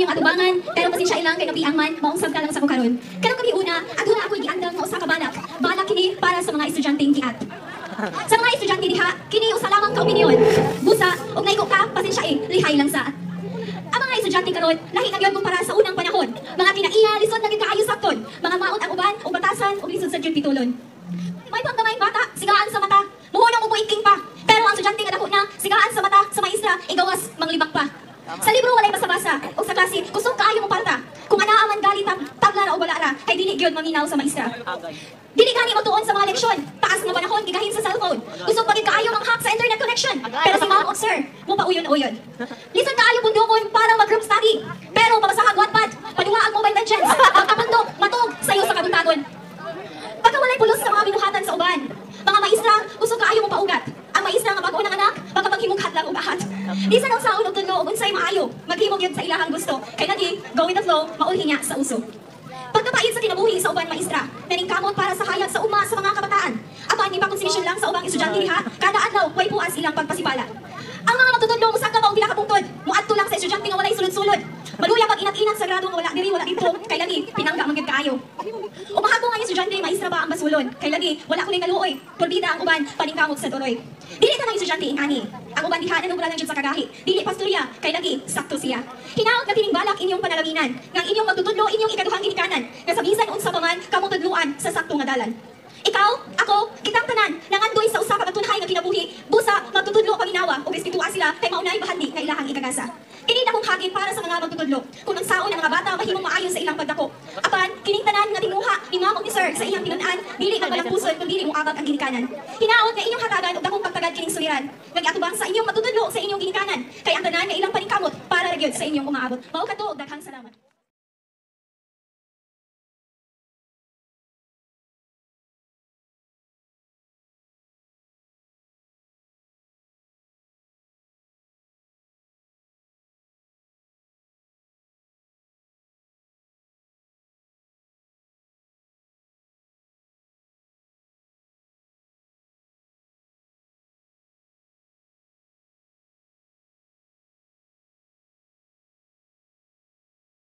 inyong atubangan, pero pasensya ilang kay nabiang man, maungsab ka lang sa kukaron. Karong gabi una, aduna ako'y giandang nga usa ka balak. Balak kini para sa mga estudyanteng giat. Sa mga estudyante diha, kini usa lamang ka opinyon. Busa, og naiko ka, pasensya eh, lihay lang sa. Ang mga estudyante karon, lahi na gyud kumpara sa unang panahon. Mga kinaiya, lisod na gyud kaayo sakton. Mga maot ang uban, ug batasan, ug lisod sa jud pitulon. May pang gamay bata, sigaan sa mata. Muhunong ug iking pa. Pero ang estudyante nga dako na, sigaan sa mata, sa maestra, igawas manglibak pa. Sa libro walay basa-basa, ug sa klase, kusog kaayo mo parta. Kung anaa man gali tab, tabla ra o wala ra, kay dili gyud maminaw sa maestra. Dili gani magtuon sa mga leksyon. Taas nga panahon gigahin sa cellphone. Usog pagid kaayo ang hack sa internet connection. Pero si ma'am o sir, mo pa uyon-uyon. Lisan kaayo bundokon para mag-group study. Pero pabasahag Wattpad, paduwa ang mobile legends. Magkapundok, matog, sayo sa kabuntagon. Pagka walay pulos sa mga binuhatan sa uban. Mga maestra, usog kaayo mo paugat. Ang maestra nga bago ng anak, baka maghimughat lang og ahat. Di sa nang saon og tudlo og unsay maayo, maghimog yun sa ilahang gusto. Kay lagi, go with the flow, maulhi niya sa uso. Pagkapait sa kinabuhi sa uban maestra, naningkamot para sa hayag sa uma sa mga kabataan. Apan ni pakonsibisyon lang sa ubang estudyante diha, kada adlaw way puas ilang pagpasibala. Ang mga matutudlo usa ka mao pila ka pungtod, muadto lang sa estudyante nga walay sulod-sulod. Maluya pag inat-inat sa grado nga wala diri wala dito, kay lagi pinangga man gyud kaayo. Umahago nga yung estudyante basulon, kay lagi wala ko ning kaluoy, purbida ang uban paningkamot sa tuloy. Dili ta ng estudyante ingani. Ang uban diha nanubra lang jud sa kagahi. Dili pastorya, kay lagi sakto siya. Hinaot nga tining balak inyong panalawinan, nga inyong magtutudlo inyong ikaduhang ginikanan, nga sa bisan unsa pa man tudluan sa sakto nga dalan. Ikaw, ako, kitang tanan, nangandoy sa usa ka katunhay nga kinabuhi, busa, magtutudlo paginawa, ug respetuha sila, kay maunay bahandi ikagasa. Kini na kong hagin para sa mga magtutudlo, kung ang saon ang mga bata mahimong maayo sa ilang pagdako. Apan, kining tanan nga tinuha ni ni sir sa iyang tinunan, dili man walang puson kun dili mo abag ang ginikanan. Hinaot nga inyong hatagan ug dakong pagtagad kining suliran. Nagiatubang sa inyong matutudlo sa inyong ginikanan, kay ang tanan nga ilang paningkamot para ra sa inyong umaabot. Mao kadto daghang salamat.